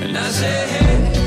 And I say, hey.